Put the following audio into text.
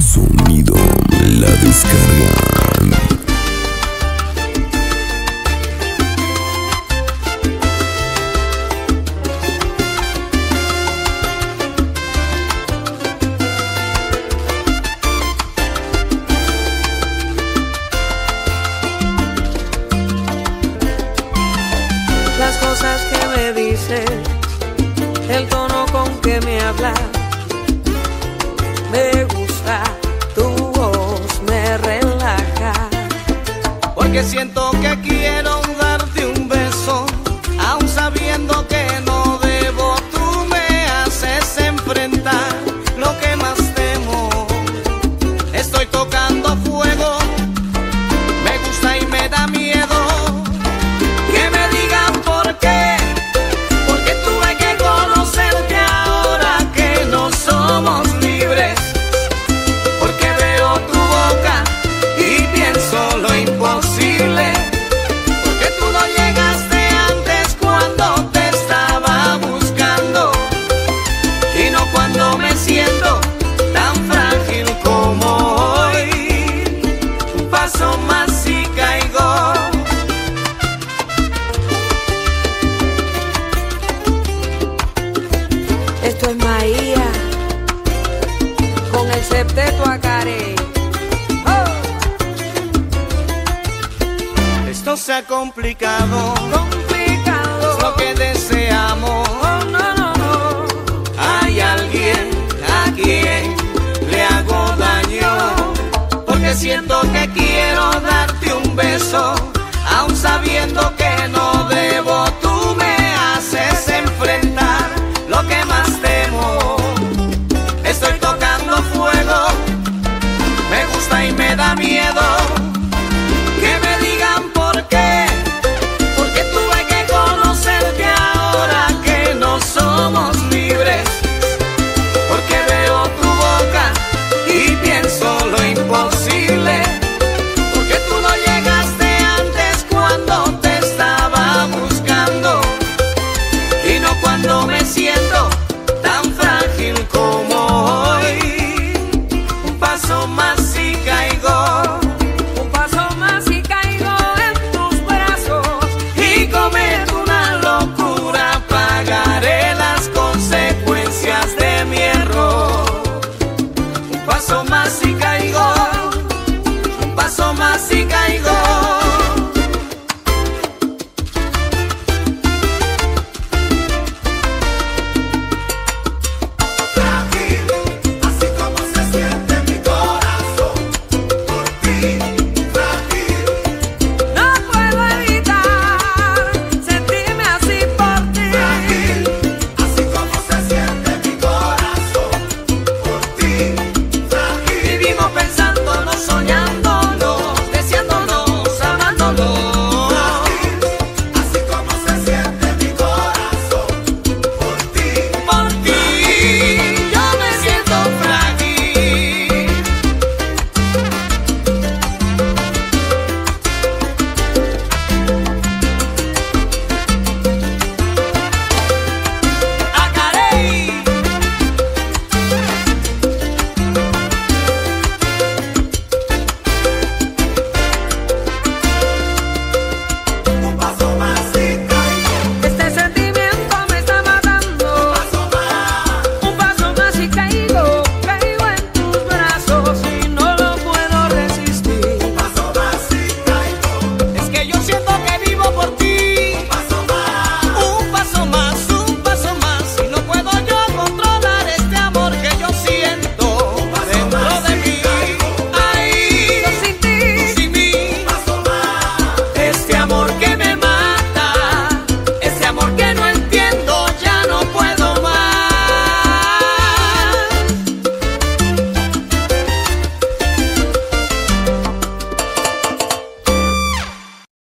Sonido La Descarga. Las cosas que me dices, el tono con que me hablas. Me que siento que quiero dar. Ave María, con el septeto acaré. Oh. Esto se ha complicado, complicado, es lo que deseamos. Oh, no, no, no. Hay alguien a quien le hago daño, porque siento que quiero darte un beso, aun sabiendo que